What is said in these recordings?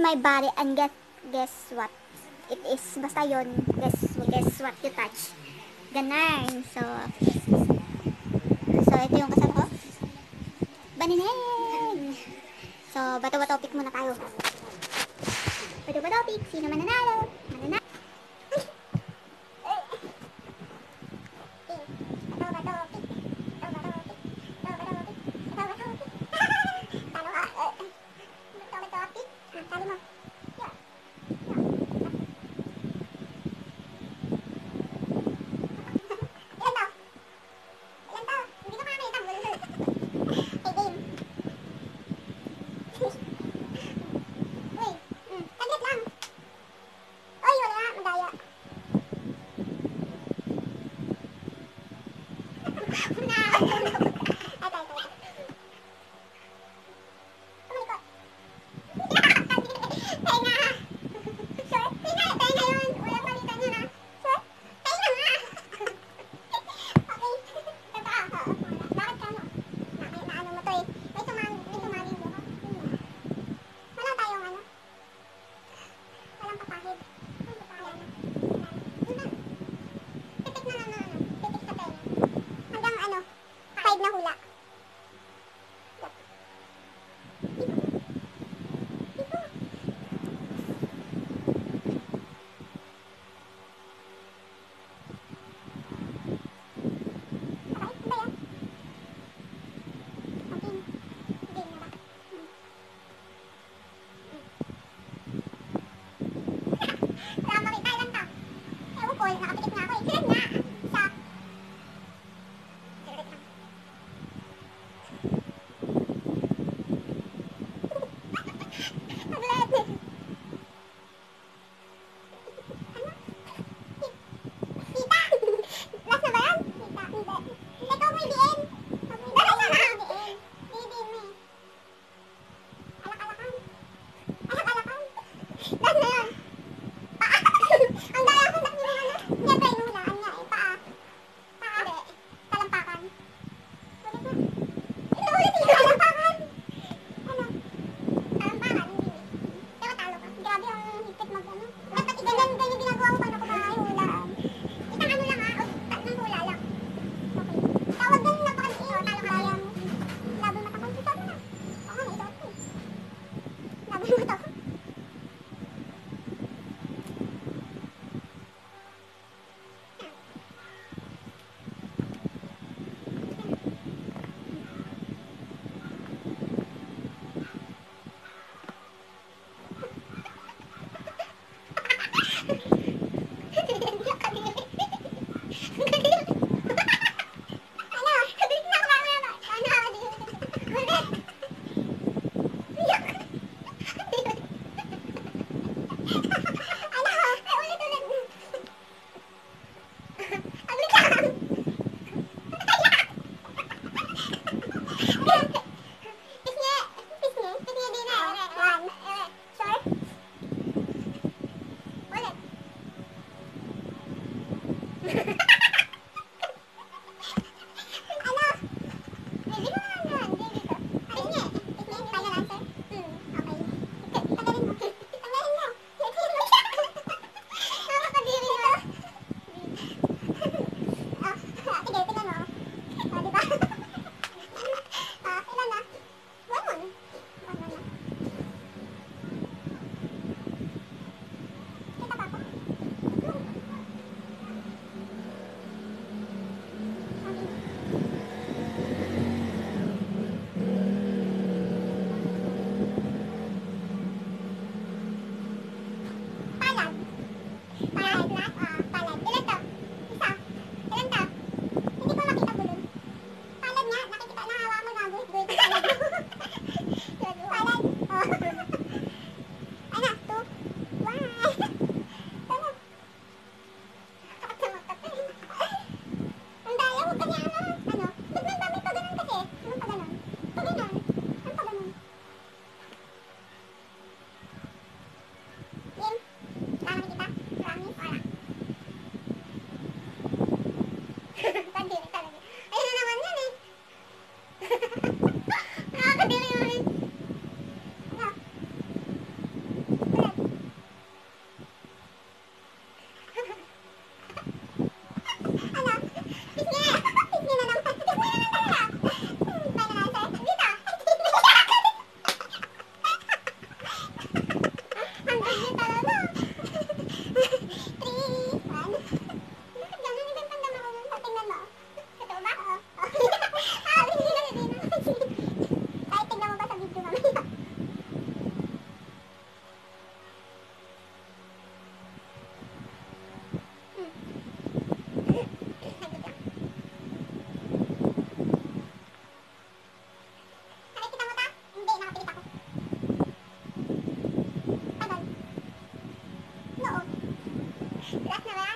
my body and get, guess what? It is, basta yun, guess, guess what you touch. Ganun. So, so ito yung kasama ko. Banineng! So, bato-bato pick muna tayo. Bato-bato pick. Sino mananalo? Mananalo. Các 有 Check it out.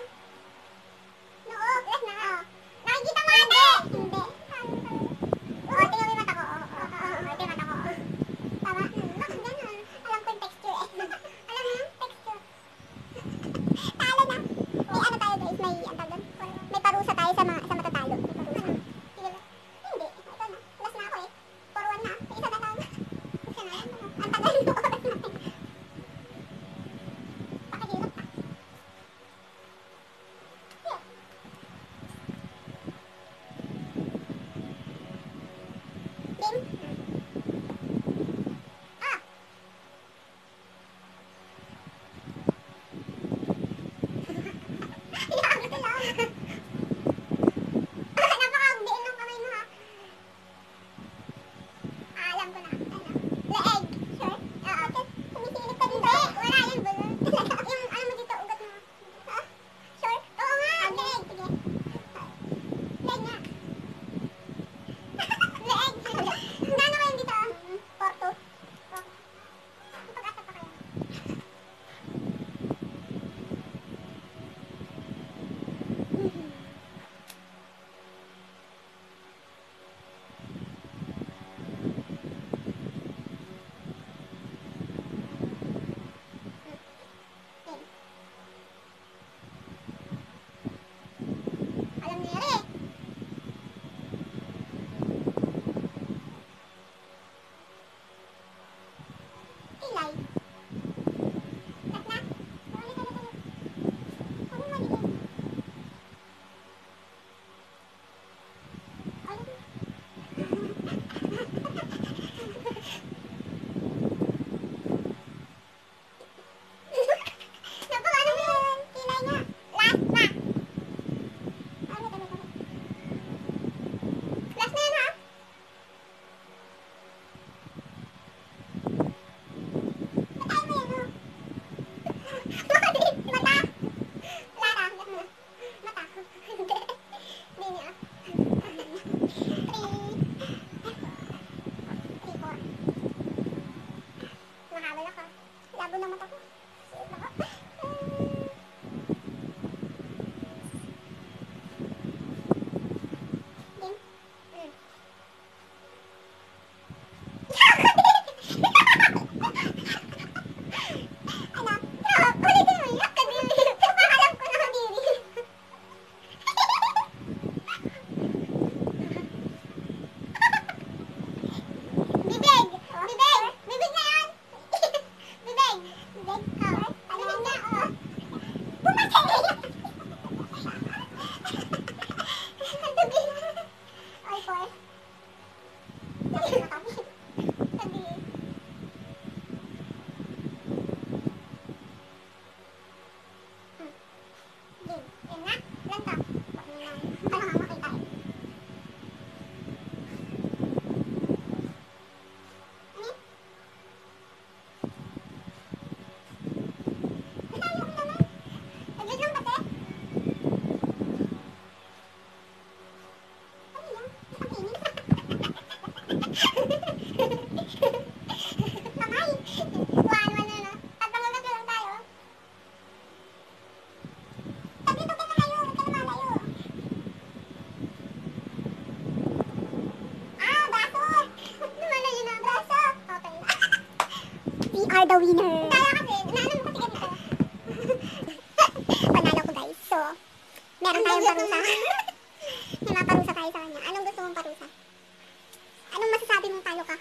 are the winner. Kaya kasi, naano mo kasi ganito. Panalo ko guys. So, meron tayong parusa. May maparusa tayo sa kanya. Anong gusto mong parusa? Anong masasabi mong talo ka?